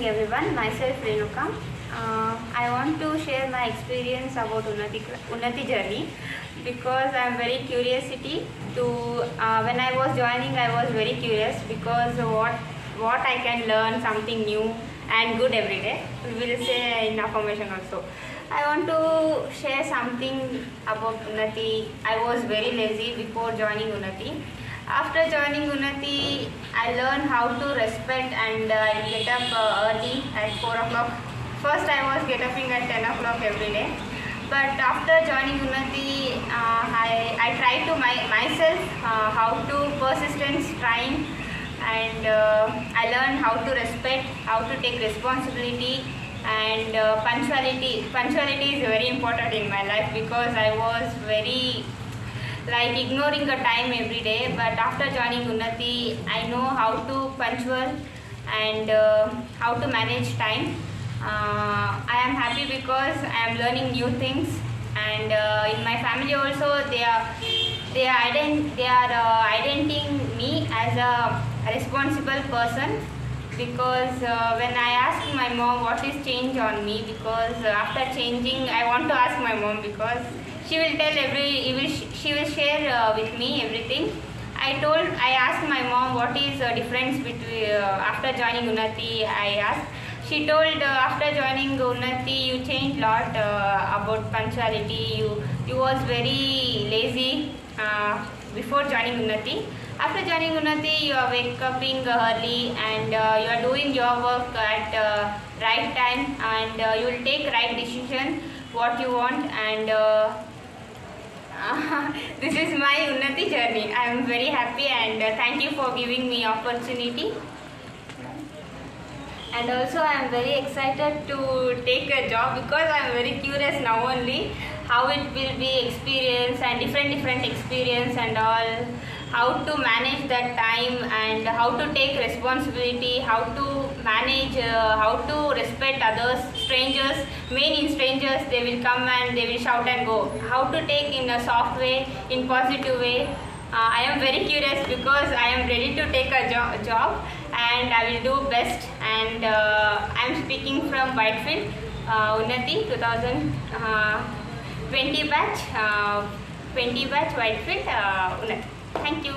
evening everyone. Myself Renuka. Uh, I want to share my experience about Unnati, Unnati journey because I am very curiosity to uh, when I was joining I was very curious because what what I can learn something new and good every day. We will say in affirmation also. I want to share something about Unnati. I was very lazy before joining Unnati. After joining Unnati, I learned how to respect and uh, I get up uh, early at 4 o'clock. First I was get up at 10 o'clock every day. But after joining Unnati, uh, I, I try to my, myself uh, how to persistence trying and uh, I learned how to respect, how to take responsibility and uh, punctuality. Punctuality is very important in my life because I was very like ignoring the time every day but after joining Unnati I know how to punctual and uh, how to manage time. Uh, I am happy because I am learning new things and uh, in my family also they are they are ident- they are uh, identifying me as a responsible person because uh, when I my mom what is change on me because uh, after changing I want to ask my mom because she will tell every she will share uh, with me everything. I told I asked my mom what is the difference between uh, after joining Unnati I asked. She told uh, after joining Unnati you changed lot uh, about punctuality. You you was very lazy uh, before joining Unnati after joining Unnati you are waking up early and uh, you are doing your work at uh, right time and uh, you will take right decision what you want and uh, this is my Unnati journey. I am very happy and uh, thank you for giving me opportunity. And also I am very excited to take a job because I am very curious now only how it will be experience and different different experience and all. How to manage that time and how to take responsibility how to manage uh, how to respect others strangers. Main in strangers they will come and they will shout and go. How to take in a soft way in positive way. Uh, i am very curious because i am ready to take a jo- job and i will do best. And uh, i am speaking from whitefield uh, unnati 2020 batch uh, 20 batch whitefield uh, unnati thank you